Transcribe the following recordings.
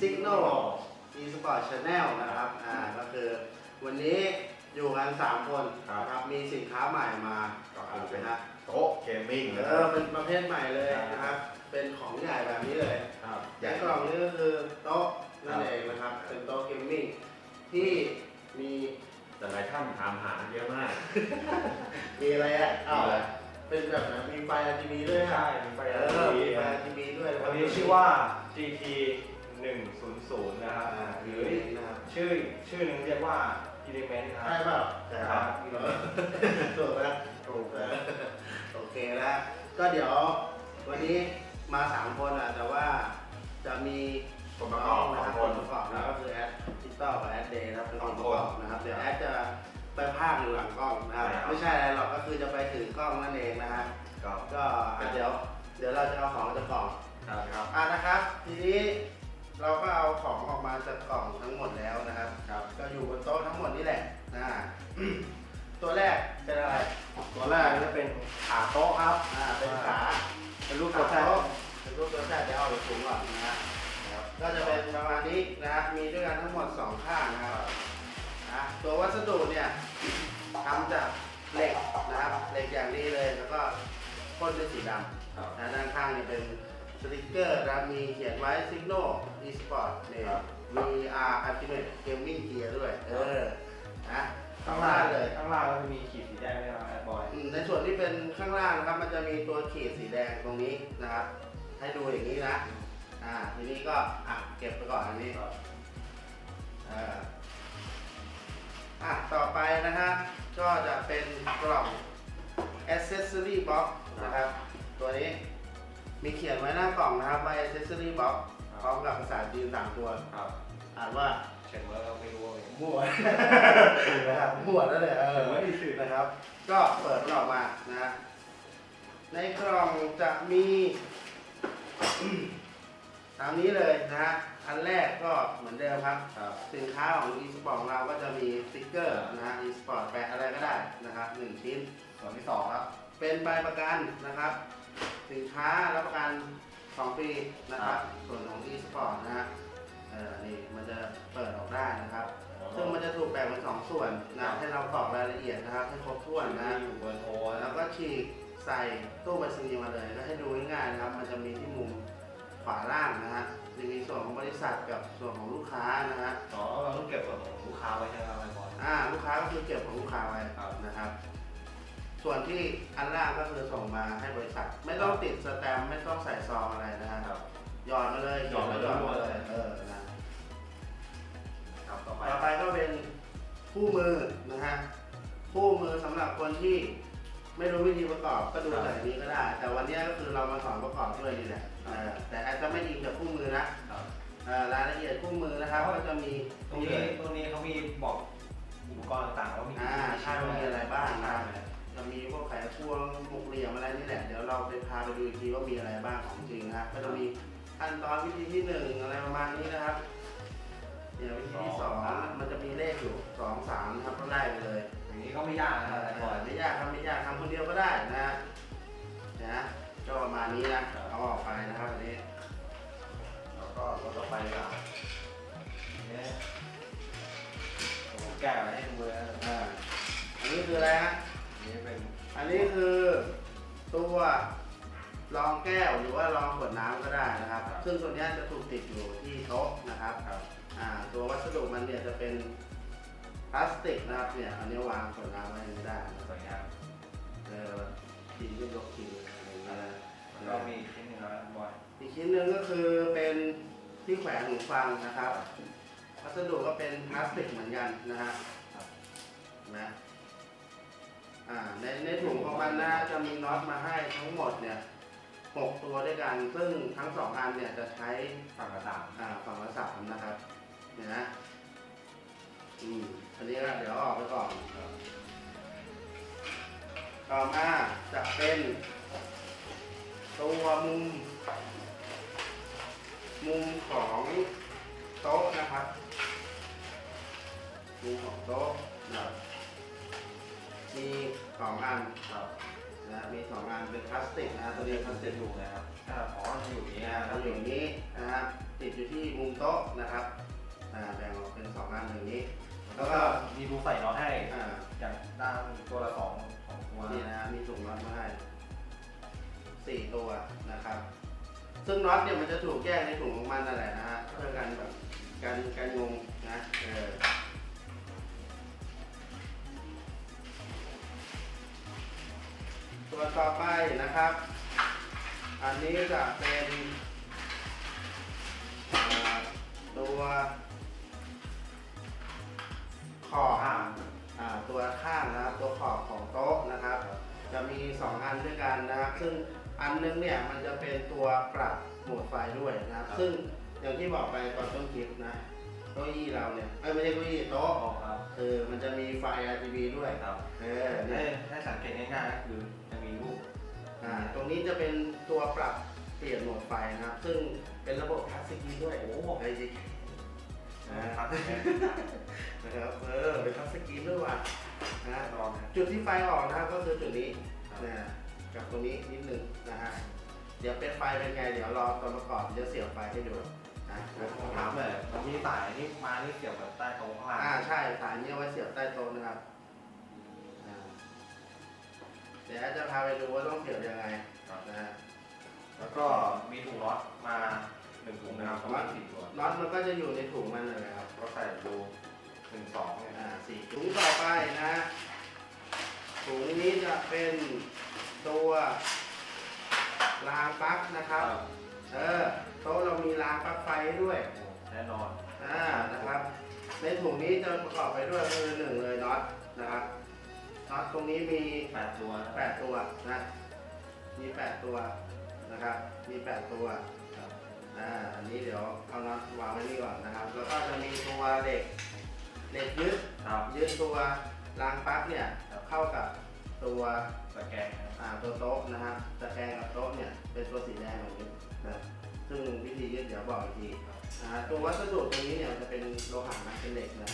Signal e-sport channel นะครับอ่าก็คือวันนี้อยู่กัน 3 คนนะครับมีสินค้าใหม่มาก็คือเป็นนะโต๊ะเกมมิ่งนะเอครัอบเป็นประเภทใหม่เลยนะครับ เป็นของใหญ่แบบนี้เลยครับในกล่องนี้ก็คือโต๊ะนั่นเองนะครับ เป็นโต๊ะเกมมิ่งที่มีแต่หลายท่านถามหาเยอะมาก มีอะไรอะอ้าวเป็นแบบไหนมีไฟ RGB ด้วยใช่อะมีไฟเอ LED อมีไฟ RGB ด้วยะควัรับนนี้ชื่อว่า GT 100 นะครับอ่าหหรืรืออนะครับชื่อชื่อหนึ่งเรียกว่า Element ครัใช่บเปล่าใช่ครับเออถูกแล้วถูกเอแล้วอโอเคแล้วก็เดี๋ยววันนี้มาสามคนอะแต่ว่าจะมีคนประกอบสนะองครับคคนนประกอบนะก็คือแอดทิกตอกกับแอดเดย์นะครับเป็นคนประกอบนะครับเดี๋ยวแอดจะไปภาคอยู่หลังกล้องนะครับไม่ใช่อะไรหรอกก็คือจะไปถือกล้องนั่นเองนะฮะก็ก็อะเดี๋ยว เดี๋ยวเราจะเอาของจากกล่อง ครับ อะนะครับ ทีนี้ เราก็เอาของออกมาจากกล่องทั้งหมดแล้วนะครับครับก็อยู่บนโต๊ะทั้งหมดนี่แหละนะตัวแรกเป็นอะไรตัวแรกจะเป็นขาโต๊ะครับอ่าเป็นขาเป็นรูปขาตัวแทนโต๊ะเป็นรูปตัวแทนเดี๋ยวเอาไปถุงก่อนนะฮะก็จะเป็นประมาณนี้นะครับมีด้วยกันทั้งหมดสองข้างนะครับนะตัววัสดุเนี่ยทำจากเหล็กนะครับเหล็กอย่างดีเลยแล้วก็พ่นด้วยสีดำครับนะด้านข้างนี่เป็น สติกเกอร์นะครับมีเขียนไว้ Signal eSport เนี่ยครับมี R Ultimate Gaming Gear ด้วย เออนะข้าข้างงล่าล่างงเลเลยยข้างล่างก็จะมีขีดสีแดงด้วยนะแอดบอยอืมในส่วนที่เป็นข้างล่างนะครับ มันจะมีตัวขีดสีแดงตรงนี้นะครับ ให้ดูอย่างนี้นะ อ่า ทีนี้ก็อะเก็บไปก่อนอันนี้เอออะต่อไปนะฮะก็จะ มีเขียนไว้หน้ากล่องนะครับว่า accessory box พร้อมกับภาษาจีนสามตัว ครับอ่านว่าเช็คเมอร์ก็ไม่รู้ว่าเป็นมั่วนะครับมั่วแล้วเลยเออไม่ได้สื่อนะครับ ก็เปิดมันออกมานะฮะในกล่องจะมีตามนี้เลยนะฮะ อันแรกก็เหมือนเดิมครับครับสินค้าของ eSport ของเราก็จะมีสติ๊กเกอร์นะฮะ eSport แปะอะไรก็ได้นะครับหนึ่งชิ้น ส่วนที่สองครับ เป็นใบประกันนะครับ สินค้ารับประกัน 2 ปีนะครับ ส่วนของ eSport นะฮะเออนี่มันจะเปิดออกได้นะครับ ซึ่งมันจะถูกแบ่งเป็นสองส่วนนะให้เรากรอกรายละเอียดนะครับให้ครบถ้วนนะอยู่เบอร์โทรแล้แล้ววก็ฉีกใส่ตู้ไปรษณีย์มาเลยก็ให้ดูง่ายๆนะครับ มันจะมีที่มุมขวาล่างนะฮะจะมีส่วนของบริษัทกับส่วนของลูกค้านะฮะ อ๋อเราต้องเก็บส่วนของลูกค้าไว้ใช่ไหมครับแอดบอยอ่าลูกค้าก็คือเก็บของลูกค้าไว้ครับ นะครับ ส่วนที่อันล่างก็คือส่งมาให้บริษัท ไม่ต้องติดสแตมป์ไม่ต้องใส่ซองอะไรนะฮะครับหยอดมาเลยหยอดมาหยอดมาเลเลยยเออนะครับต่อไปต่อไปก็เป็นคู่มือนะฮะคู่มือสำหรับคนที่ไม่รู้วิธีประกอบก็ดูจากนี้ก็ได้ แต่วันนี้ก็คือเรามาสอนประกอบด้วยนี่แหละเออแต่อาจจะไม่อิงกับคู่มือนะครับเอ่อรายละเอียดคู่มือนะครับก็จะมีตรงนี้ตรงนี้เขามีบอกอุปกรณ์ต่างๆว่ามีอ่าใช่ว่ามีอะไรบ้างนะครับ จะมีพวกไขควงหมุกเหลี่ยมอะไรนี่แหละ เดี๋ยวเราไปพาไปดูอีกทีว่ามีอะไรบ้างของจริงนะครับ ก็จะมีขั้นตอนวิธีที่หนึ่งอะไรประมาณนี้นะครับเนี่ยวิธีที่สองมันจะมีเลขอยู่สองสามนะครับก็ไล่ไปเลยอย่างนี้ก็ไม่ยากนะครับแอดบอยไม่ยากทำไม่ยากทำคนเดียวก็ได้นะฮะนะก็ประมาณนี้นะเอาออกไปนะครับอันนี้แล้วก็ตัวต่อไปดีกว่าเนี่ยผมแก้ไว้ให้ดูเลยนะอ่าอันนี้คืออะไรฮะอันนี้เป็น อันนี้คือตัวรองแก้วหรือว่ารองขวดน้ำก็ได้นะครับ ซึ่งตัวเนี้ยจะถูกติดอยู่ที่โต๊ะนะครับครับอ่าตัววัสดุมันเนี่ยจะเป็นพลาสติกนะครับเนี่ยอันนี้วางขวดน้ำไว้ไม่ได้นะสวยงามเออกินก็ยกกินอะไรอย่างเงี้ยนะแล้วก็มีอีกชิ้นหนึงนะบอยอีกชิ้นหนึ่งก็คือเป็นที่แขวนหูฟังนะครับ วัสดุก็เป็นพลาสติกเหมือนกันนะฮะนะ อ่าในในถุงของมันนะจะมีน็อตมาให้ทั้งหมดเนี่ยหกตัวด้วยกัน ซึ่งทั้งสองอันเนี่ยจะใช้ฝั่งละสามอ่าฝั่งละสามนะครับเนี่ยนะอืมอันนี้ก็เดี๋ยวเอาออกไปก่อน ต่อมาจะเป็น ตัวมุม มุมของโต๊ะนะครับ มุมของโต๊ะนะครับ สองอันครับนะมีสองอันเป็นพลาสติกนะตัวนี้พลาสติกอยู่นะครับถ้าอ๋ออยู่อย่างนี้นี่นะนะคครัรับบอยู่อย่างนี้นะครับติดอยู่ที่มุมโต๊ะนะครับอ่าแบ่งออกเป็นสองอันอย่างนี้ แล้แล้ววก็ก็มีรูใส่น็อตให้ อ่าอย่างด้านตัวละสองสองตัวนี่นะมีถุงน็อตมาให้สี่ตัวนะครับ ซึ่งน็อตเนี่ยมันจะถูกแยกในถุงของมันนั่นแหละนะฮะเพื่อกันแบบการการงงนะเออ ตัวต่อไปนะครับ อันนี้จะเป็นตัวขอบข้างตัวข้างนะครับ ตัวขอบของโต๊ะนะครับ จะมี 2 อันด้วยกันนะครับ ซึ่งอันนึงเนี่ยมันจะเป็นตัวปรับโหมดไฟด้วยนะครับ ซึ่งอย่างที่บอกไปก่อนต้นคลิปนะ ก้าอี้เราเนี่ยเอ้ยไม่ใช่เก้าอี้โต๊ะออกครับคือมันจะมีไฟ RGB ด้วยครับเออให้เนี่ยให้สังเกตง่ายๆก็คือจะมีรูปอ่าตรงนี้จะเป็นตัวปรับเปลี่ยนโหมดไฟนะครับ ซึ่งเป็นระบบทัชสกรีนด้วยโอ้โหไอ้จิอ่าครับนะครับเออเป็นทัชสกรีนด้วยว่ะนะ ลองนะ จุดที่ไฟออกนะครับก็คือจุดนี้นะกับตรงนี้นิดนึงนะฮะเดี๋ยวเป็นไฟเป็นไง เดี๋ยวรอตอนประกอบจะเสียบไฟให้ดูนะผม ถามเลยมันมีสายนี่มานี่เสียบแบบใต้โต๊ะข้างล่างอ่าใช่สายนี้เอาไว้เสียบใต้โต๊ะนะครับอ่าเดี๋ยวจะพาไปดูว่าต้องเสียบยังไงนะฮะแล้วก็มีถุงน็อตมาหนึ่งถุงนะครับประมาณสี่ตัวน็อตมันก็จะอยู่ในถุงมันเลยนะครับ ก็ใส่ดูหนึ่งสองเนี่ยอ่าสี่ถุงต่อไปนะถุงนี้จะเป็นตัวรางปลั๊กนะครับ เออ โต๊ะเรามีรางปลั๊กไฟให้ด้วยแน่นอนอ่านะครับ ในถุงนี้จะประกอบไปด้วยคือหนึ่งเลยน็อตนะครับน็อตตรงนี้มีแปดตัวแปดตัวนะมีแปดตัวนะครับ มีแปดตัวครับอ่าอันนี้เดี๋ยวเอาน็อตวางไว้นี่ก่อนนะครับ แล้วก็จะมีตัวเหล็กเหล็กยึดครับยึดตัวรางปลั๊กเนี่ยเข้ากับตัวตะแกรงนะครับอ่าตัวโต๊ะนะครับตะแกรงกับโต๊ะเนี่ยเป็นตัวสีแดงแบบนี้นะ ซึ่งวิธียึดเดี๋ยวบอกอีกทีอ่าตัววัสดุตรงนี้เนี่ยจะเป็นโลหะนะเป็นเหล็กนะ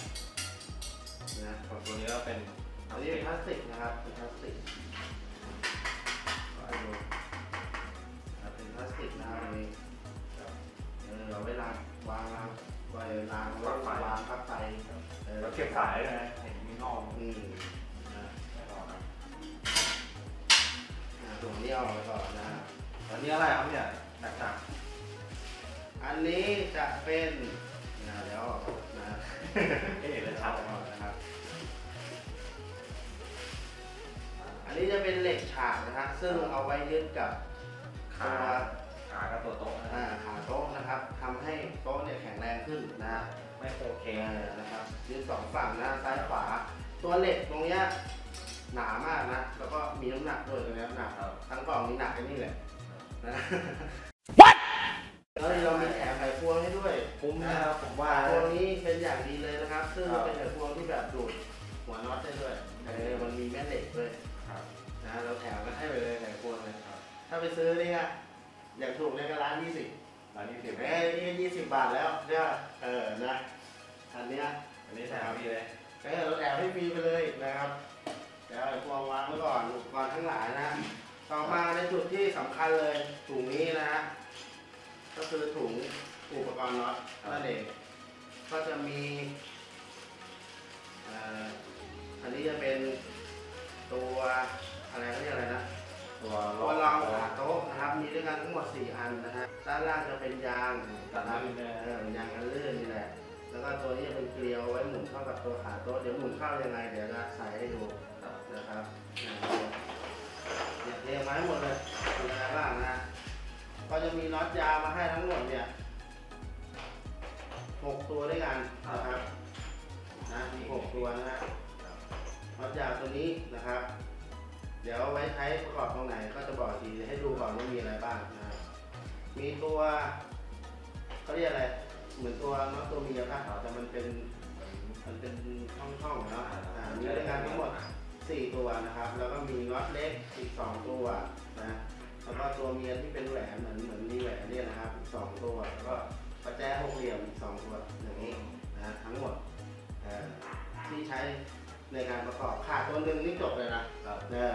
นะส่วนตัวนี้ก็เป็นอันนี้เป็นพลาสติกนะครับเป็นพลาสติกขอให้ดูอ่าเป็นพลาสติกนะครับอันนี้เออเราไว้ล้างวางล้างไว้ล้างไว้วางพักไฟเออแล้วเก็บสายด้วยนะเห็นมีนอกอืมนะแน่นอนครับอ่าถุงนี้เอาไปก่อนนะแล้วนี่อะไรครับเนี่ยหนัก อันนี้จะเป็นนะเดี๋ยวออกนะๆให้เห็นเลยชัดเอานะครับ อันนี้จะเป็นเหล็กฉากนะฮะซึ่งเอาไว้ยึดกับขาตัวขากับตัวโต๊ะนะอ่าขาโต๊ะนะครับทำให้โต๊ะเนี่ยแข็งแรงขึ้นนะฮะไม่โอเคเออนะครับยึดสองฝั่งนะซ้ายขวา ตัวเหล็กตรงเนี้ยหนามากนะ แล้วก็มีน้ำหนักด้วยตรงเนี้ยหนักครับทั้งกล่องนี้หนักแค่นี้แหละนะ What แล้วเรามีแถมไขควงให้ด้วยคุ้มนะครับผมว่าตัวนี้เป็นอย่างดีเลยนะครับ ซึ่งครับเป็นไขควงที่แบบดูดหัวน็อตได้ด้วยเออมันมีแม่เหล็กด้วยครับนะเราแถมก็ให้ไปเลยไขควงเลยถ้าไปซื้อนี่ฮะอย่างถูกเนี่ยก็ร้านยี่สิบร้านนี้สิบเอ้ยนี่ยี่สิบบาทแล้วเนี่ยเออนะอันเนี้ยอันนี้แถมพี่เลยเออเราแถมให้ฟรีไปเลยนะครับเดี๋ยวไขควงวางไว้ก่อนอุปกรณ์ทั้งหลายนะ ต่อมาในจุดที่สำคัญเลยถุงนี้นะฮะ ก็คือถุงอุปกรณ์น็อตนั่นเอง ก็จะมีอันนี้จะเป็นตัวอะไรเขาเรียกอะไรนะ ตัวตัวรองขาโต๊ะนะครับ มีด้วยกันทั้งหมด 4 อันนะฮะด้านล่างจะเป็นยางตัดนะครับลื่นนะเออยางกันลื่นนี่แหละ แล้วก็ตัวนี้จะเป็นเกลียวไว้หมุนเข้ากับตัวขาโต๊ะเดี๋ยวหมุนเข้ายังไงเดี๋ยวจะใส่ให้ดูนะครับเนี่ยเรียงมาให้หมดเลยมีอะไรบ้างนะ ก็จะมีน็อตยาวมาให้ทั้งหมดเนี่ยหกตัวด้วยกันนะครับนะมีหกตัวนะฮะน็อตยาวตัวนี้นะครับ เดี๋ยวไว้ใช้ประกอบตรงไหนก็จะบอกทีให้ดูก่อนว่ามีอะไรบ้างนะมีตัวเขาเรียกอะไร เหมือนตัวน็อตตัวมียป่ะแต่มันเป็นมันเป็นช่องๆเนาะมีด้วยกันทั้งหมดสี่ตัวนะครับ แล้วก็มีน็อตเล็กอีกสองตัว แล้วก็ตัวเมียที่เป็นแหวนเหมือนเหมือนมีแหวนเนี่ยนะครับอีกสองตัวแล้วก็ประแจหกเหลี่ยมอีกสองตัวอย่างนี้นะทั้งหมดเอ่อที่ใช้ในการประกอบขาดตัวหนึ่งนี่จบเลยนะครับเนี่ย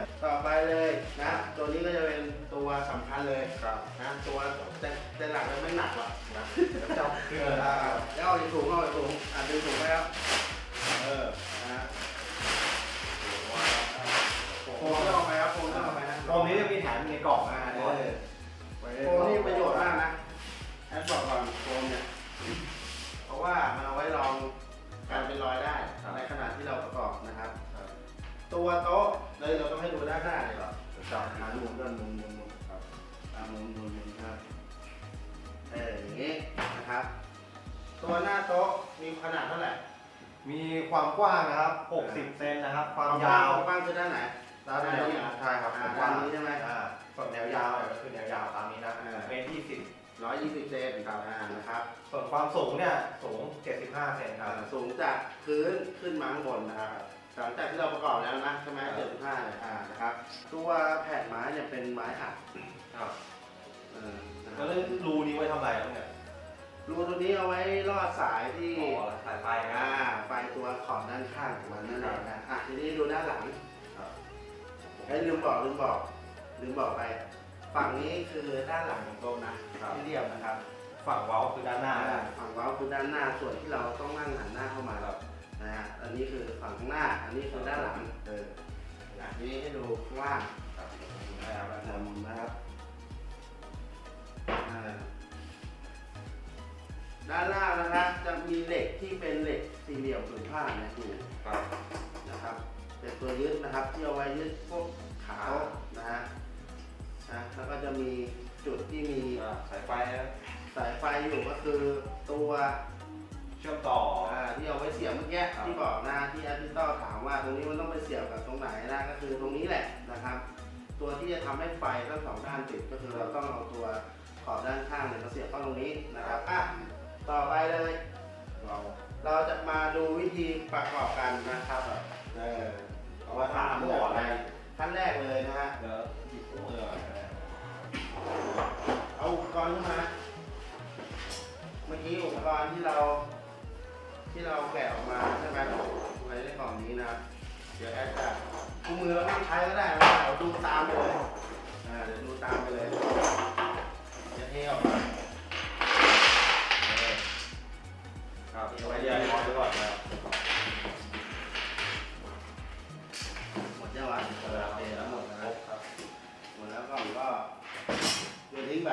งจากที่เราประกอบแล้วนะใช่ไหมครับเจ็ดสิบห้าเนี่ยอ่านะครับตัวแผ่นไม้เนี่ยเป็นไม้อัดครับเออนะคแล้รัวบเรื่องรูนี้ไว้ทำอะไรครับเนี่ยรูตัวนี้เอาไว้ลอดสายที่อ๋อสายไฟนะ อ่าไฟตัวขอบด้านข้างของมันนั่นเองนะอะทีนี้ดูด้านหลังครับ ไอ้ยลืมบอกลืมบอกลืมบอกไป ฝั่งนี้คือด้านหลังของโต๊ะนะครับ ที่เรียบนะครับ ฝั่งเว้าคือด้านหน้า อ่าฝั่งเว้าคือด้านหน้าส่วนที่เราต้องนั่งหันหน้าเข้ามาครับ นะฮะอันนี้คือฝั่งข้างหน้า อันนี้คือด้านหลัง เอออะทีนี้ให้ดูข้างล่างครับนะครับหน้ามุมนะครับอ่าด้านล่างนะครับจะมีเหล็กที่เป็นเหล็กสี่เหลี่ยมผืนผ้าเนี่ยอยู่ครับนะครับ เป็นตัวยึดนะครับที่เอาไว้ยึดพวกขาโต๊ะนะฮะนะแล้วก็จะมีจุดที่มีอ่าสายไฟนะสายไฟอยู่ก็คือตัว เชื่อมต่อ อ่าที่เอาไว้เสียบเมื่อกี้ครับที่บอกนะที่อาร์ติสตอถามว่าตรงนี้มันต้องไปเสียบกับตรงไหนนะก็คือตรงนี้แหละนะครับ ตัวที่จะทำให้ไฟทั้งสองด้านติดก็คือเราต้องเอาตัวขอบด้านข้างเนี่ยมาเสียบเข้าตรงนี้นะครับอะต่อไปเลย เราเราจะมาดูวิธีประกอบกันนะครับเออเอาว่าถามหมออะไรขั้นแรกเลยนะฮะเดี๋ยวหยิบคู่มือก่อนก็ได้เอาอุปกรณ์ขึ้นมาเมื่อกี้อุปกรณ์ที่เรา ที่เราแกะออกมาใช่ไหมไว้ในกล่องนี้นะครับเดี๋ยวแอดจะคู่มือเราไม่ใช้ก็ได้นะเราดูตามไปเลยอ่าเดี๋ยวดูตามไปเลยจะเทออกมาครับเอาไว้ใหญ่ร้อนไปก่อนนะครับหมดยังวะเออโอเคแล้วหมดครนะบครับหมดแล้วกล่องก็โยนทิ้งไป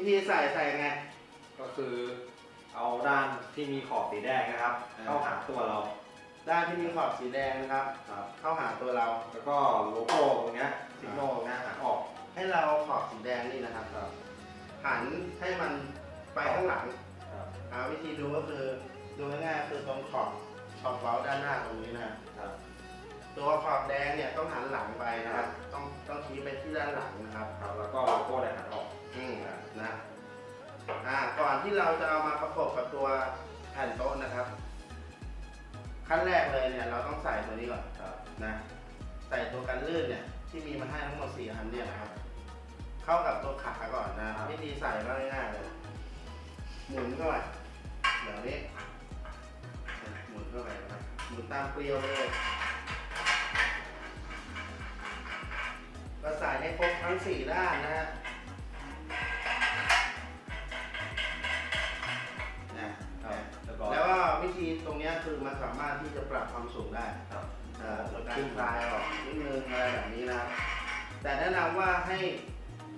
วิธีใส่ใส่ไง ก็คือเอาด้านที่มีขอบสีแดงนะครับอ่าเข้าหาตัวเรา ด้านที่มีขอบสีแดงนะครับครับเข้าหาตัวเรา แล้วก็โลโก้ตรงเนี้ยสิโนตรงเนี้ยหันออก ให้เราขอบสีแดงนี่นะครับครับหันให้มันไปข้างหลังครับอ่าวิธีดูก็คือดูง่ายๆคือตรงขอบขอบเว้าด้านหน้าตรงนี้นะครับตัวขอบแดงเนี่ยต้องหันหลังไปนะครับ ต้องต้องชี้ไปที่ด้านหลังนะครับครับแล้วก็โลโก้เนี่ยหันออก อืมนะอ่าก่อนที่เราจะเอามาประกบกับตัวแผ่นโต๊ะนะครับ ขั้นแรกเลยเนี่ย เราต้องใส่ตัวนี้ก่อนครับนะใส่ตัวกันลื่นเนี่ย ที่มีมาให้ทั้งหมดสี่อันเนี่ยนะครับ เข้ากับตัวขาก่อนนะวิธีใส่ก็ง่ายๆเลยหมุนเข้าไปเดี๋ยวนี้หมุนเข้าไปนะครับหมุนตามเกลียวเลยก็ใส่ให้ครบทั้งสี่ด้านนะฮะนะ มันสามารถที่จะปรับความสูงได้ครับเอ่อโดยการคลายออกนิดนึงอะไรแบบนี้นะครับ แต่แนะนำว่าให้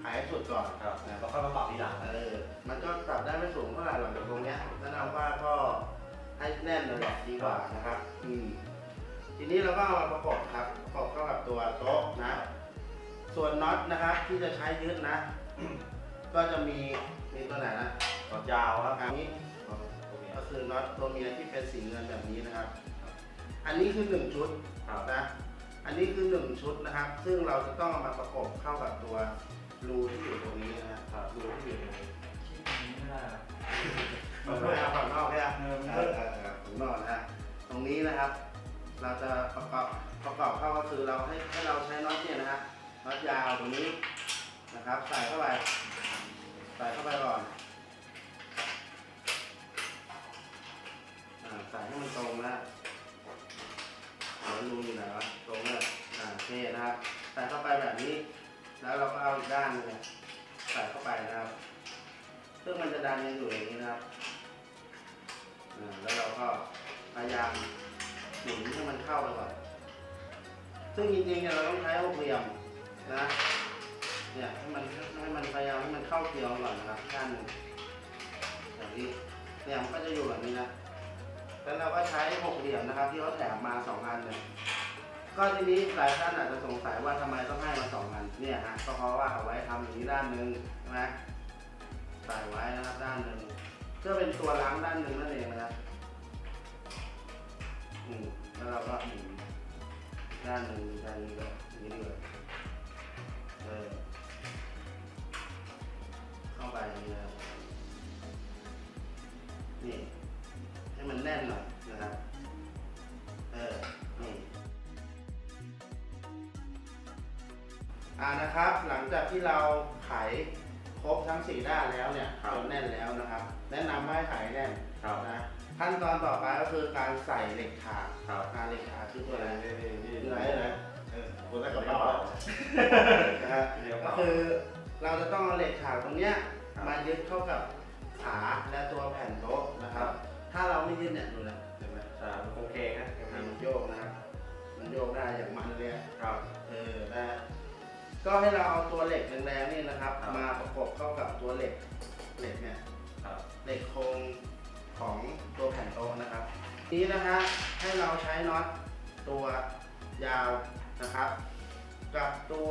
หายสุดก่อนครับแล้วค่อยมาปรับทีหลังเออมันก็ปรับได้ไม่สูงเท่าไหร่หรอกจากตรงเนี้ยแนะนำว่าก็ให้แน่นเลยแหละดีกว่านะครับ อืมทีนี้เราก็เอามาประกบครับประกบเข้ากับตัวโต๊ะนะ ส่วนน็อตนะครับที่จะใช้ยึดนะ ก็จะมีมีตัวไหนนะก่อนยาวครับอันนี้ตรงนี้ ก็คือน็อตตัวเมียที่เป็นสีเงินแบบนี้นะครับ อันนี้คือหนึ่งชุดครับนะ อันนี้คือหนึ่งชุดนะครับ ซึ่งเราจะต้องเอามาประกบเข้ากับตัวรูที่อยู่ตรงนี้นะฮะรูที่อยู่ตรงนี้ไม่ได้ครับฝั่งนอกฝั่งนอกเนี่ยเออเออเออเออฝั่งนอกนะฮะตรงนี้นะครับ เราจะประกอบประกอบเข้าก็คือเราให้ให้เราใช้น็อตเนี่ยนะฮะน็อตยาวตรงนี้นะครับ ใส่เข้าไป ใส่ส่เข้าไปก่อน นะครับใส่เข้าไปแบบนี้ แล้วเราก็เอาอีกด้านนึงนะใส่เข้าไปนะครับซึ่งมันจะดันยังอยู่อย่างนี้นะครับแล้วเราก็พยายามหมุนให้มันเข้าไปก่อนซึ่งจริงๆเนี่ยเราต้องใช้หกเหลี่ยมนะเนี่ยให้มันให้มันพยายามให้มันเข้าเกลียวก่อนนะครับด้านหนึ่งแบบนี้เนี่ยมันก็จะอยู่แบบนี้นะแล้วเราก็ใช้หกเหลี่ยมนะครับ ที่เขาแถมมาสองอันเนี่ย ก็ทีนี้หลายท่านอาจจะสงสัยว่าทำไมต้องให้มาสองอันเนี่ยฮะก็เพราะว่าเอาไว้ทำอย่างนี้ด้านหนึ่งใช่ไหมใส่ไว้นะครับด้านหนึ่งเพื่อเป็นตัวล้างด้านหนึ่งนั่นเองนะครับอืมแล้วเราก็หมุนด้านหนึ่งด้านนี้ก็อย่างนี้เลยเออเข้าไปนี้นะนี่ให้มันแน่นหน่อยนะครับ อ่านะครับ หลังจากที่เราไขครบทั้งสี่ด้านแล้วเนี่ยครับจนแน่นแล้วนะครับ แนะนำว่าให้ไขให้แน่นครับนะขั้นตอนต่อไปก็คือการใส่เหล็กฉากครับอ่าเหล็กฉากคือตัวอะไรนี่นี่นี่อยู่ไหนไหนเออคุณได้กระเป๋านะฮะเดี๋ยวก็ก็คือเราจะต้องเอาเหล็กฉากตรงเนี้ยครับมายึดเข้ากับขาและตัวแผ่นโต๊ะนะครับ ถ้าเราไม่ยึดเนี่ยดูนะเห็นไหมอ่าโอเคครับมันโยกนะครับมันโยกได้อย่างมันเลยอะครับเออนะฮะ ก็ให้เราเอาตัวเหล็กแรงๆนี่นะครับครับ มาประกบเข้ากับตัวเหล็กเหล็กเนี่ยครับเหล็กโครงของตัวแผ่นโต๊ะนะครับทีนี้นะฮะให้เราใช้น็อตตัวยาวนะครับ กับตัว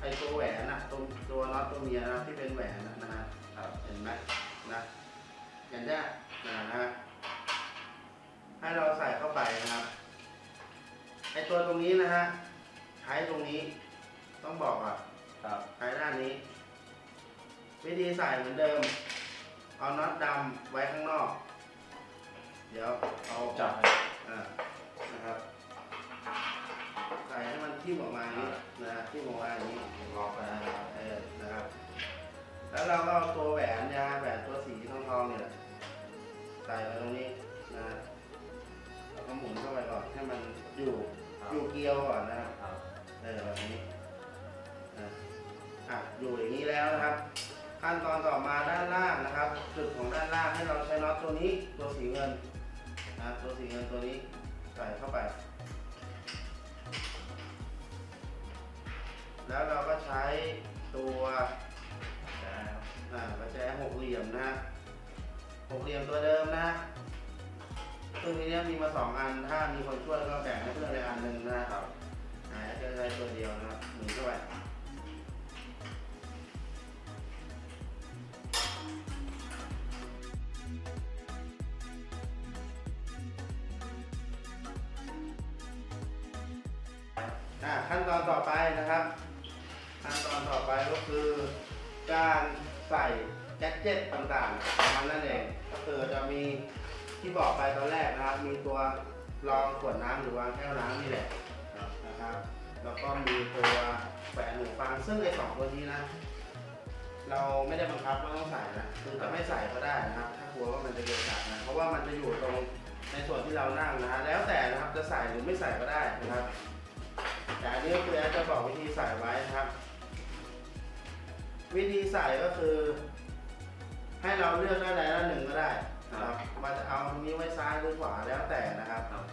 ไอตัวแหวนนะตัวตัวน็อตตัวเมียนะที่เป็นแหวนนะนะฮะครับเห็นไหมนะอย่างเนี้ยนะฮะให้เราใส่เข้าไปนะครับไอตัวตรงนี้นะฮะใช้ตรงนี้ ต้องบอกอะครับใช้ด้านนี้ วิธีใส่เหมือนเดิม เอาน็อตดำไว้ข้างนอก เดี๋ยวเอาจับอ่านะครับใส่ให้มันทิ่มออกมาอย่างนี้นะฮะทิ่มออกมาอย่างนี้ล็อกนะเออนะครับ แล้วเราก็เอาตัวแหวนเนี่ยฮะแหวนตัวสีทองทองๆเนี่ยแหละใส่ไว้ตรงนี้นะฮะแล้วก็หมุนเข้าไปก่อนให้มันอยู่อยู่เกลียวก่อนนะครับครับเออแบบนี้นะ อะอยู่อย่างนี้แล้วนะครับ ขั้นตอนต่อมาด้านล่างนะครับ จุดของด้านล่างให้เราใช้น็อตตัวนี้ตัวสีเงินนะตัวสีเงินตัวนี้ใส่เข้าไป แล้วเราก็ใช้ตัวประแจหกเหลี่ยมนะฮะหกเหลี่ยมตัวเดิมนะฮะซึ่งทีเนี้ยมีมาสองอัน ถ้ามีคนช่วยก็แบ่งให้เพื่อนไปอันหนึ่งนะครับอ่าจะใช้ตัวเดียวนะครับหมุนเข้าไป ตอนต่อไปนะครับ ขั้นตอนต่อไปก็คือการใส่แจ็คเก็ตต่างๆของมันนั่นเองก็คือจะมีที่บอกไปตอนแรกนะครับ มีตัวรองขวดน้ำหรือวางแก้วน้ำนี่แหละนะครับ แล้วก็มีตัวแหวนหูฟังซึ่งไอ้สองตัวนี้นะเราไม่ได้บังคับว่าต้องใส่นะคือจะไม่ใส่ก็ได้นะครับ ถ้ากลัวว่ามันจะเกิดขาดนะเพราะว่ามันจะอยู่ตรงในส่วนที่เรานั่งนะฮะแล้วแต่นะครับจะใส่หรือไม่ใส่ก็ได้นะครับ แต่อันนี้ก็คือแอดจะบอกวิธีใส่ไว้นะครับ วิธีใส่ก็คือ ให้เราเลือกด้านใดด้านหนึ่งก็ได้นะครับว่าจะเอาตรงนี้ไว้ซ้ายหรือขวาแล้วแต่นะครับ ครับ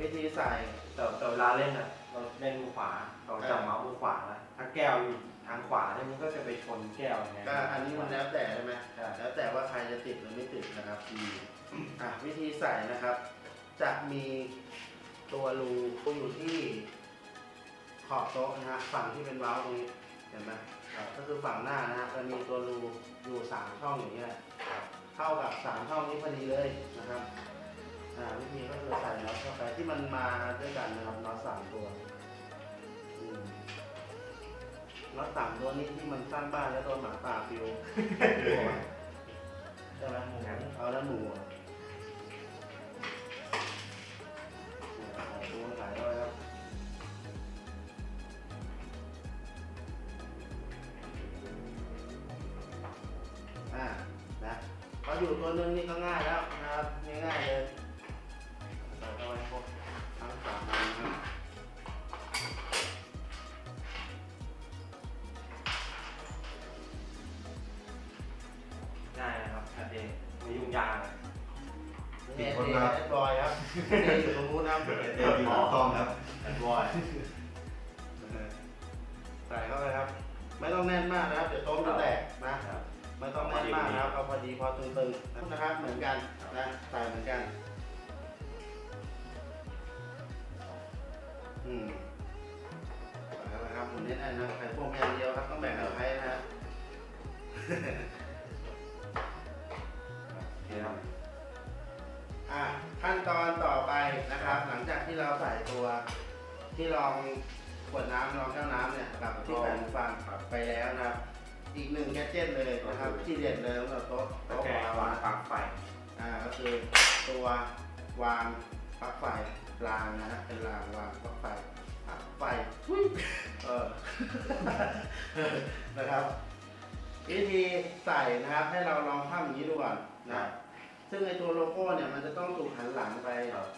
วิธีใส่ แต่แต่เวลาเล่นอะเราเล่นมือขวาเราจับเมาส์มือขวานะถ้าแก้วอยู่ทางขวาเนี่ยมันก็จะไปชนแก้วยังไงก็อันนี้มันแล้วแต่ใช่ไหมใช่ แล้วแต่ว่าใครจะติดหรือไม่ติดนะครับอะวิธีใส่นะครับ จะมีตัวรูอยู่ที่ ขอบโต๊ะนะฮะฝั่งที่เป็นเว้าตรงนี้เห็นไหมครับก็คือฝั่งหน้านะฮะจะมีตัวรูอยู่สามช่องอย่างนี้แหละเท่ากับสามช่องนี้พอดีเลยนะครับอ่าวิธีก็คือใส่น็อตเข้าไปที่มันมาด้วยกันนะครับน็อตสามตัวอืมน็อตสามตัวนี้ที่มันสร้างบ้านแล้วโดนหมาป่าฟิวใช่ไหมหมูเอาแล้วหมูอะดูขายด้วยครับ อยู่ตัวหนึงนี่ก็ง่ายแล้วนะครับง่ายๆเลยางปลั๊กไฟรางนะฮะเป็นรางวางปลั๊กไฟปลั๊กไฟอุ๊ยเออนะครับวิธีใส่นะครับ ให้เราลองทำอย่างนี้ดูก่อนนะครับซึ่งไอตัวโลโก้เนี่ยมันจะต้องถูกหันหลังไป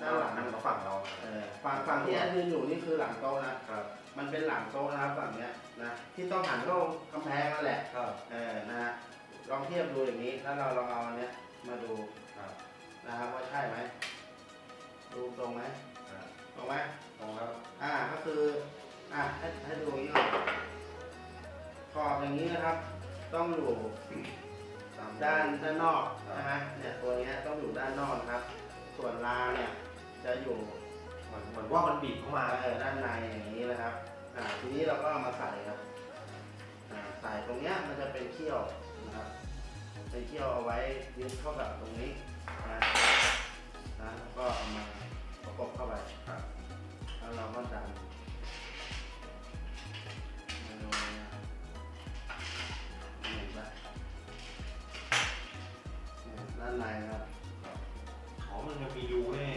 ด้านหลังหันนะมาฝั่งเราเออฝั่งฝั่งที่แอดยืนอยู่นี่คือหลังโต๊ะนะครับ มันเป็นหลังโต๊ะนะครับฝั่งเนี้ยนะที่ต้องหันเข้ากำแพงนั่นแหละครับเออนะฮะลองเทียบดูอย่างนี้แล้วเราลองเอาอันเนี้ยมาดูครับนะครับว่าใช่ไหม ดูตรงไหมอ่าตรงไหมตรงครับ อ่าก็คือ อ่าให้ให้ดูอย่างนี้ก่อนขอบอย่างนี้นะครับ ต้องอยู่ตามด้านด้านนอกใช่ไหมเนี่ยตัวเนี้ยต้องอยู่ด้านนอกนะครับ ส่วนรางเนี่ยจะอยู่เหมือนเหมือนว่ามันบีบเข้ามาเออด้านในอย่างนี้นะครับ อ่าทีนี้เราก็เอามาใส่ครับอ่าใส่ตรงเนี้ยมันจะเป็นเขี้ยวนะครับเป็นเขี้ยวเอาไว้ยึดเข้ากับตรงนี้นะนะแล้วก็เอามา ด้านในนะครับของมันจะมีรูให้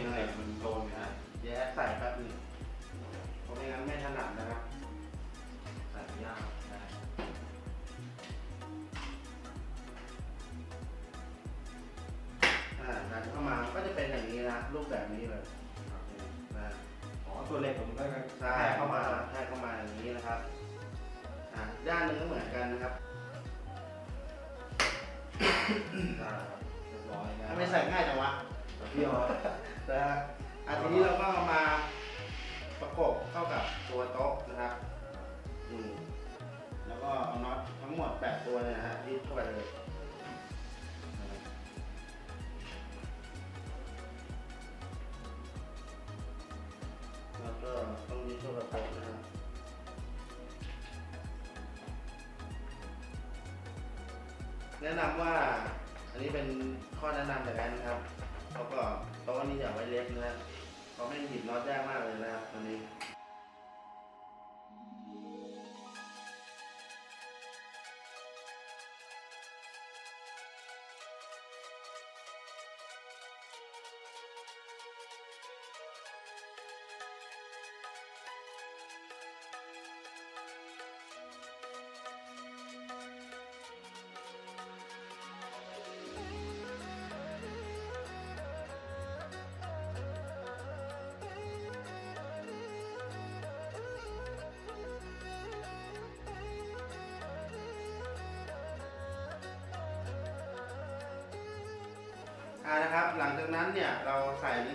แนะนำว่า อันนี้เป็นข้อแนะนำจากแอนนะครับแล้วก็โต๊ะนี้อย่าไว้เล็กนะเพราะไม่หยิบน็อตยากมากเลยนะครับตอน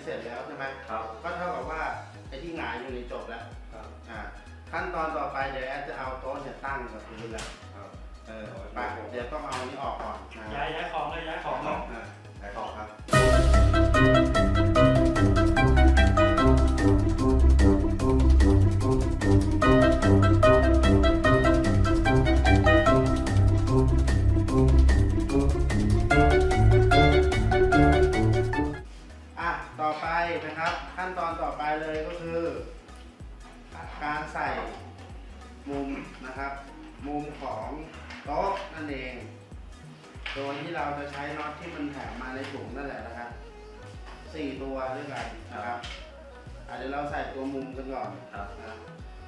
เสร็จแล้วใช่ไหมครับก็เท่ากับว่าไอ้ที่หงายอยู่ในจบแล้วครับอ่าขั้นตอนต่อไปเดี๋ยวแอดจะเอาโต๊ะเนี่ยตั้งกับพื้นแล้วครับเออไปเดี๋ยวต้องเอาอันนี้ออกก่อนนะย้ายย้ายของเลยย้ายของเลยอ่าไหนต่อครับ เลยก็คือ การใส่มุมนะครับ มุมของโต๊ะนั่นเอง โดยที่เราจะใช้น็อตที่มันแถมมาในถุงนั่นแหละนะครับสี่ตัวด้วยกันนะครับอะเดี๋ยวเราใส่ตัวมุมกันก่อนครับนะ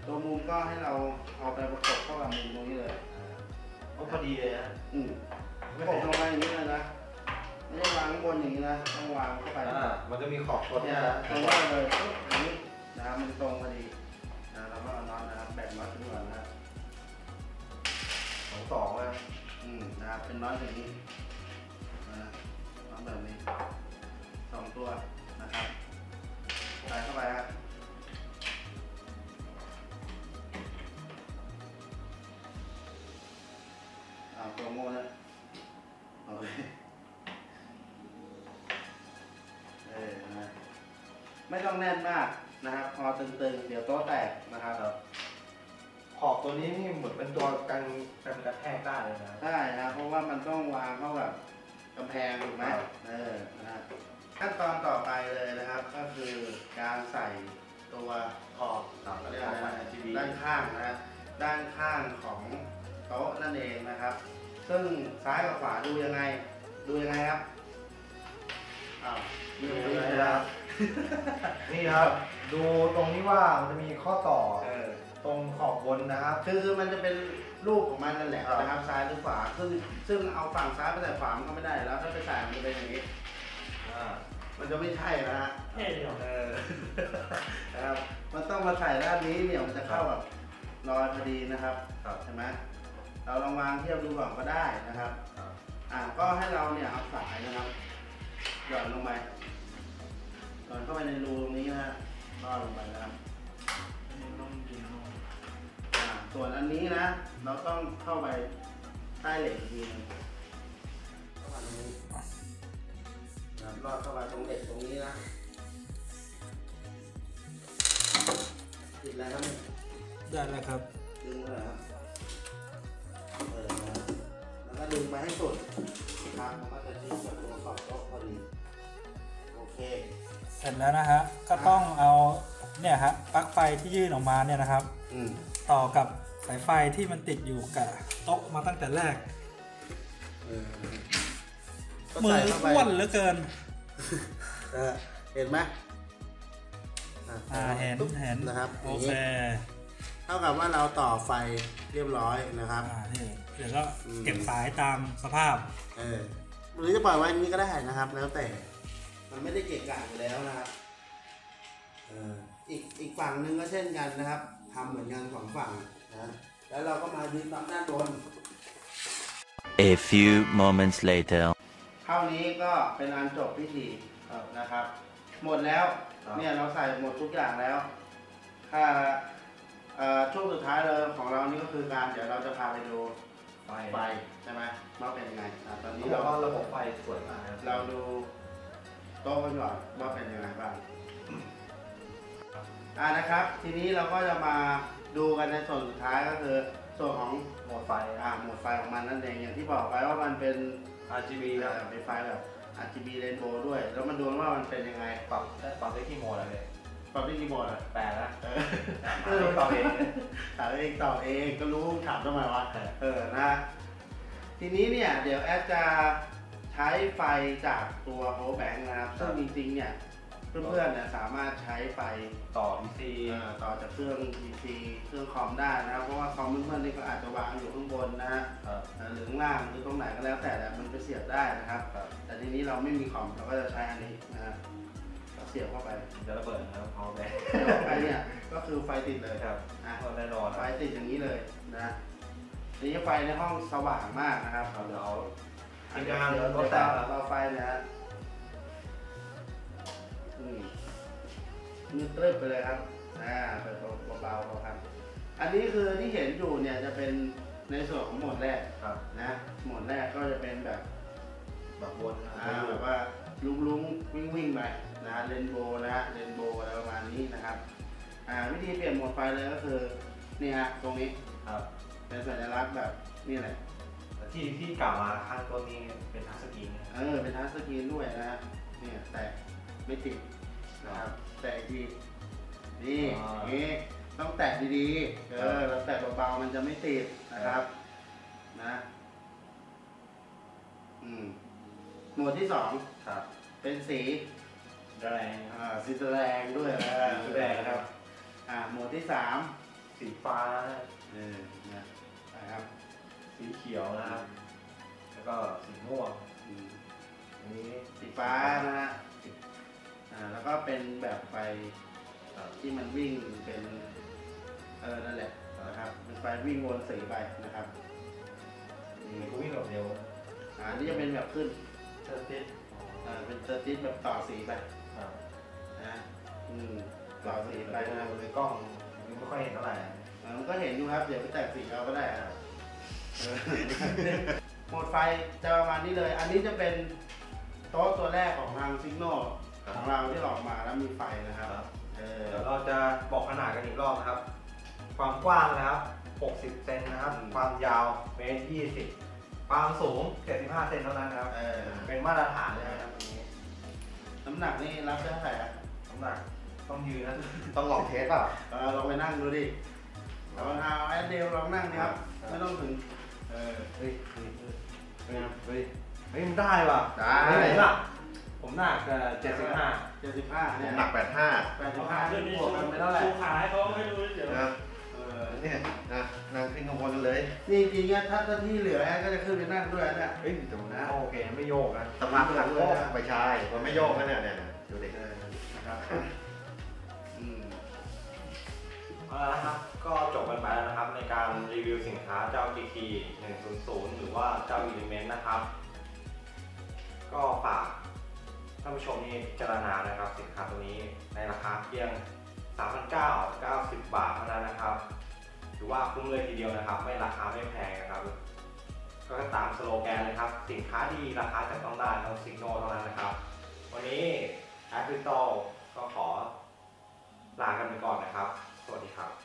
ตัวมุมก็ให้เราเอาไปประกบเข้ากับมุมตรงนี้เลยก็พอดีเลยนะอืมประกบลงมาอย่างนี้เลยนะไม่นะต้องวางเข้าไปอ่ามันจะมีขอบตัวเนี่เนี้ยยนะตรงว่าเลยปุ๊บ นะครับเป็นน็อตอย่างนี้นะน็อตแบบนี้สองตัวนะครับใส่เข้าไปครับเอาตัวโม่นะเอาไปเออนะไม่ต้องแน่นมากนะครับ พอตึงๆ เดี๋ยวโต๊ะแตกนะครับ ขอบตัวนี้นี่เหมือนเป็นตัวกันกันกระแทกได้เลยนะใช่ครับเพราะว่ามันต้องวางเข้ากับกำแพงถูกไหมครับ เออนะครับขั้นตอนต่อไปเลยนะครับ ก็คือการใส่ตัวขอบครับเขาแล้วเรียกก็อะไรไฟนะทีวีด้านข้างนะครับด้านข้างของโต๊ะนั่นเองนะครับ ซึ่งซ้ายกับขวาดูยังไง ดูยังไงครับอ้าวดูยังไงครับ นี่ครับ ดูตรงนี้ว่ามันจะมีข้อต่อ เออ ตรงขอบบนนะครับ คือคือมันจะเป็นรูปของมันนั่นแหละครับนะครับซ้ายหรือขวาซึ่งซึ่งเอาฝั่งซ้ายไปใส่ขวามันก็ไม่ได้แล้ว ถ้าไปใส่มันจะเป็นอย่างนี้อ่ามันจะไม่ใช่นะฮะเท่เดียวเออนะครับมันต้องมาใส่ด้านนี้เนี่ยมันจะเข้ากับรอยพอดีนะครับครับใช่ไหมเราลองวางเทียบดูก่อนก็ได้นะครับครับอ่าก็ให้เราเนี่ยเอาสายนะครับหย่อนลงไปหย่อนเข้าไปในรูตรงนี้นะฮะลอดลงไปนะครับ ส่วนอันนี้นะ เราต้องเข้าไปใต้เหล็กอีกทีหนึงเข้ามาตรงนี้นะครับลอดเข้าไปตรงเหล็กตรงนี้นะติดอะไรครับเนี่ยได้แล้วครับดึงเลยครับเออนะแล้วก็ดึงไปให้สุดครับมันก็จะชิดกับตัวขอบโต๊ะพอดีโอเค เสร็จแล้วนะฮะก็ต้องเอาเนี่ยฮะปลั๊กไฟที่ยื่นออกมาเนี่ยนะครับอืมต่อกับ สายไฟที่มันติดอยู่กับโต๊ะมาตั้งแต่แรกเออก็มืใส่อเข้าไปอ้วนเหลือเกิน เออเห็นไหมอ่าเห็นปุ๊บเห็นนะครับโออย่างเคนี้เท่ากับว่าเราต่อไฟเรียบร้อยนะครับ อ่านี่เดี๋ยวก็อืมเก็บสายตามสภาพ เออหรือจะปล่อยไว้อย่างนี้ก็ได้นะครับ แล้วแต่ มันไม่ได้เกะกะอยู่แล้วนะครับ เอออีกอีกฝั่งหนึ่งก็เช่นกันนะครับทำเหมือนกันสองฝั่ง นะแล้วเราก็มาดึงปั๊มด้านบน A few moments later. เท่านี้ก็เป็นอันจบพิธีนะครับ หมดแล้วครับเนี่ยเราใส่หมดทุกอย่างแล้ว ถ้าเอ่อช่วงสุดท้ายเลยของเรานี่ก็คือการเดี๋ยวเราจะพาไปดูไฟไฟใช่ไหมว่าเป็นยังไงอะตอนนี้นี่เราเราก็ระบบไฟสวยมากนะเราดูโต๊ะกันก่อนว่าเป็นยังไงบ้าง อ่านะครับ ทีนี้เราก็จะมาดูกันในส่วนสุดท้ายก็คือส่วนของโหมดไฟอ่าโหมดไฟของมันนั่นเองอย่างที่บอกไปว่ามันเป็น RGB เอ่ครับอเป็นไฟแบบ RGB Rainbow ด้วย แล้วมาดูว่ามันเป็นยังไงปรับได้ปรับได้ที่โหมดอะไรเลยปรับที่คีย์บอร์ดอะ แปลนะเออ เออปรับเอง ถามเองตอบเองก็รู้ถามทำไมวะเออเออนะ ทีนี้เนี่ย เดี๋ยวแอดจะใช้ไฟจากตัว power bank นะครับ ซึ่งจริงๆเนี่ย เพื่อนๆเนี่ยสามารถใช้ไฟต่อ PC เอ่อต่อจากเครื่อง PC เครื่องคอมได้นะครับเพราะว่าคอมเพื่อนๆนี่ก็อาจจะวางอยู่ข้างบนนะฮะครับ เอ่อหรือข้างล่างหรือตรงไหนก็แล้วแต่แหละมันไปเสียบได้นะครับ ครับ แต่ทีนี้เราไม่มีคอมเราก็จะใช้อันนี้นะครับก็เสียบเข้าไปจะระเบิดนะครับเอาไปเสียบเข้าไปเนี่ยก็คือไฟติดเลยครับอะก็แน่นอนไฟติดอย่างนี้เลยนะทีนี้ไฟในห้องสว่างมากนะครับ เราจะเอา อันทีนี้มงานเดี๋ยวรเราถแต่งแล้วเราไฟเนะ ฮะอืมมือเติบไปเลยครับ อ่าเปิดเบาๆพอครับ อันนี้คือที่เห็นอยู่เนี่ยจะเป็นในส่วนของโหมดแรกครับ นะโหมดแรกก็จะเป็นแบบแบบวนนะอ่าแบบว่าลุงลุงวิ่งวิ่งๆไปนะเรนโบนะฮะเรนโบอะไรประมาณนี้นะครับ อ่าวิธีเปลี่ยนโหมดไฟเลยก็คือนี่ฮะตรงนี้ครับเป็นสัญลักษณ์แบบนี่แหละแต่ที่ที่กล่าวมาข้างตัวนี้เป็นทัชสกรีนนะเออเป็นทัชสกรีนด้วยนะฮะเนี่ยแต่ ไม่ติดนะครับแตะอีกทีนี่อย่างนี้ต้องแตะดีๆ เออเราแตะเบาๆมันจะไม่ติดนะครับ นะ อืมหมวดที่สองครับ เป็นสีแรงอ่าสีแดงด้วยนะสีแดงนะครับ อ่าหมวดที่สามสีฟ้าเออนะนะครับ สีเขียวนะครับ แล้วก็สีม่วงอืมอันนี้สีฟ้านะฮะอ่า แล้วก็เป็นแบบไฟเอ่อที่มันวิ่งเป็นเออนั่นแหละนะครับเป็นไฟวิ่งวนสีไปนะครับมีนี่กูวิ่งแบบเร็วอ่าอันนี้จะเป็นแบบขึ้นเชิญติดเอ่าเป็นเซอร์ติสแบบต่อสีไปครับนะอืมต่อสีไปนะครับในกล้องยังไม่ค่อยเห็นเท่าไหร่อ่ามันก็เห็นอยู่ครับ เดี๋ยวไปแต่งสีเอาก็ได้ครับเออโหมดไฟจะประมาณนี้เลย อันนี้จะเป็นโต๊ะตัวแรกของทางซิกโน ของเราที่ออกมาแล้วมีไฟนะครับ เออเดี๋ยวเราจะบอกขนาดกันอีกรอบนะครับ ความกว้างนะครับ 60 เซนนะครับอืมความยาวเมตร20 ความสูง 75 เซนเท่านั้นนะครับ เออ เป็นมาตรฐานเลยนะครับอันนี้น้ำหนักนี่รับได้เท่าไหร่อะน้ำหนักต้องยืนนะ ต้องลอง test เปล่าเออลองไปนั่งดูดิลองเอาแอดเดย์ลองนั่งดิครับครับ ไม่ต้องถึง เออ เฮ้ย เฮ้ย เฮ้ย เฮ้ยเฮ้ยมันได้ว่ะ ได้เฮ้ย ผมหนักผมหนักเอ่อ75เจ็ดสิบห้าเนี่ยหนักแปดห้าแปดสิบห้าที่บวกกันไปเท่าไหร่ชูขาให้เขาให้ดูเดี๋ยวนะเออเนี่ยนะนั่งขึ้นข้างบนกันเลยนี่จริงๆเนี่ยถ้าถ้าที่เหลือแอดก็จะขึ้นไปนั่งด้วยเนี่ยเฮ้ยดูนะ โอเคไม่โยกนะสภาพหลังโยกไปชายมันไม่โยกนะเนี่ยเนี่ยดูดินะครับอืมเอาละนะครับ ก็จบกันไปแล้วนะครับ ในการรีวิวสินค้าเจ้า GT 100 หรือว่าเจ้า Element นะครับ ก็ฝาก ท่านผู้ชมนี่พิจารณานะครับสินค้าตัวนี้ในราคาเพียง 3,990 บาทเท่านั้นนะครับถือว่าคุ้มเลยทีเดียวนะครับ ไม่ราคาไม่แพงนะครับ ก็ตามสโลแกนเลยครับ สินค้าดีราคาจับต้องได้ต้องสิงโนเท่านั้นนะครับ วันนี้แอปพิโตก็ขอลากันไปก่อนนะครับ สวัสดีครับ